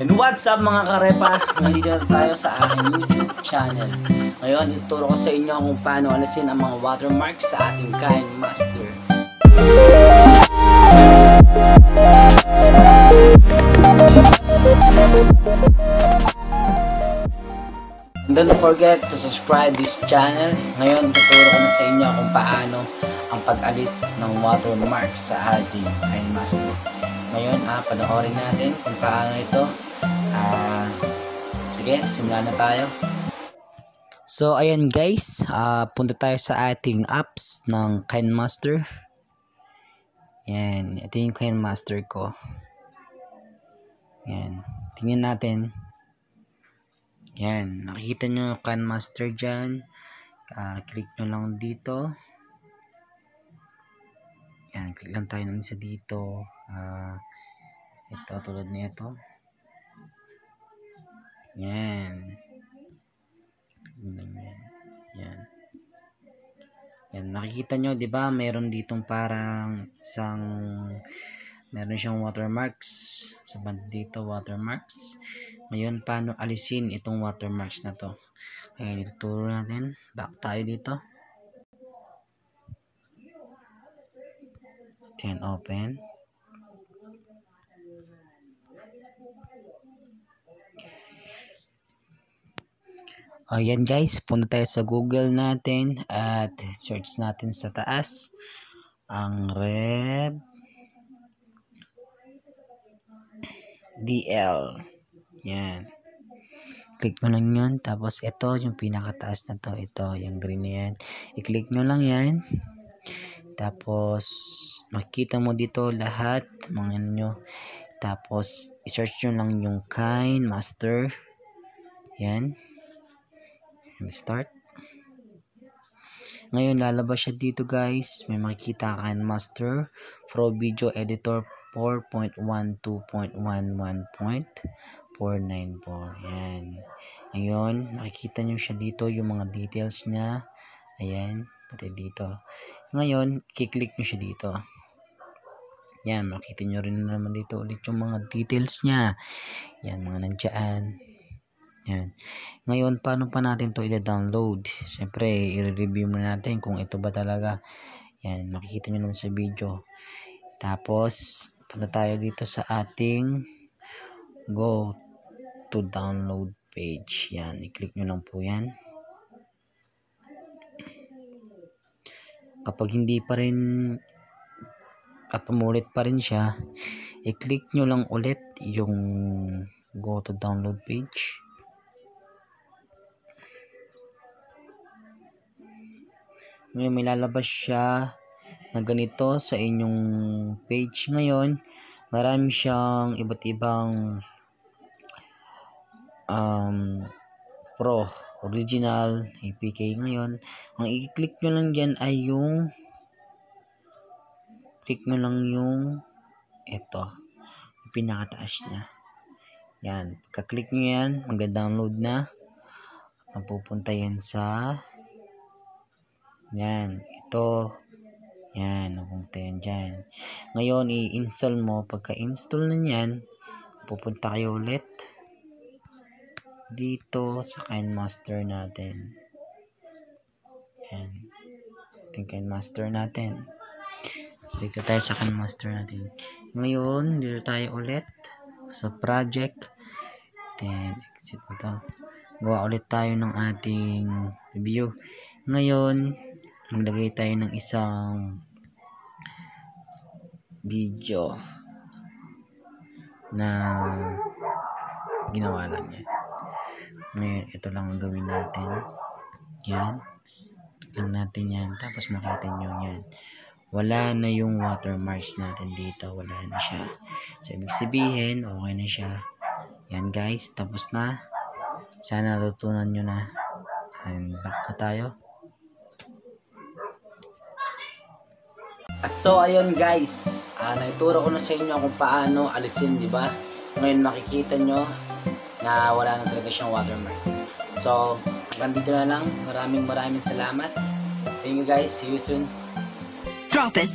And what's up mga karepa? Nandito na tayo sa aking YouTube channel. Ngayon, ituturo ko sa inyo kung paano alisin ang mga watermarks sa ating Kind Master. And don't forget to subscribe this channel. Ngayon, tuturo ko na sa inyo kung paano ang pag-alis ng watermarks sa ating Kind Master. Ngayon, ah, panoorin natin kung paano ito. Ah, sige, simulan na tayo. So, ayan guys, ah, punta tayo sa ating apps ng KineMaster. Yan, ito yung KineMaster ko. Yan, tingnan natin. Yan, nakikita nyo yung KineMaster dyan. Ah, click nyo lang dito. Yan, click lang tayo ng isa dito. Ah, ito, tulad na ito. Yan. Yan. Yan. Nakikita nyo, di ba? Meron ditong parang isang meron siyang watermarks sa band dito watermarks ngayon paano alisin itong watermarks na to ayan ituturo natin back tayo dito then open Ayan guys, punta tayo sa Google natin at search natin sa taas ang Rev DL. Yan. Click mo lang yun. Tapos ito, yung pinakataas na to. Ito, yung green na yan. I-click nyo lang yan. Tapos, makita mo dito lahat. Mga nyo. Tapos, i-search nyo lang yung kind master. Yan. And start. Ngayon, lalabas siya dito guys. May makikita kind master. Pro Video Editor 4.12.11.494. Yan. Ngayon, nakikita nyo siya dito, yung mga details niya. Ayan, pati dito. Ngayon, kiklik nyo siya dito. Yan, makita nyo rin naman dito ulit yung mga details niya. Yan, mga nandiyan. Yan. Ngayon, paano pa natin to i-download? Siyempre, i-review muna natin kung ito ba talaga. Yan, makikita nyo naman sa video. Tapos, punta tayo dito sa ating go to download page. Yan, i-click nyo lang po yan. Kapag hindi pa rin at umulit pa rin siya, i-click nyo lang ulit yung go to download page. Ngayon may lalabas siya na ganito sa inyong page ngayon. Marami siyang iba't ibang um, pro, original, APK ngayon. Ang i-click nyo lang dyan ay yung click nyo lang yung ito, yung pinakataas niya. Yan. Pagka-click nyo yan, magda-download na. At mapupunta yan sa yan. Ito. Yan. Napunta yan dyan. Ngayon, i-install mo. Pagka-install na yan, pupunta kayo ulit dito sa KineMaster natin. Yan. Ito KineMaster natin. Dito tayo sa KineMaster natin. Ngayon, dito tayo ulit sa project. Then, exit mo to. Gawa ulit tayo ng ating review. Ngayon, maglagay tayo ng isang video na ginawa lang yan. Ngayon, ito lang ang gawin natin. Yan. Lang natin yan. Tapos makita nyo yan. Wala na yung watermarks natin dito. Wala na siya. So, ibig sabihin, okay na siya. Yan guys. Tapos na. Sana natutunan nyo na. And back na tayo. At so ayun guys, uh, naituro ko na sa inyo kung paano alisin, di ba? Ngayon makikita nyo na wala na talaga siyang watermarks. So, hanggang na lang. Maraming maraming salamat. Thank you guys. See you soon. Drop it.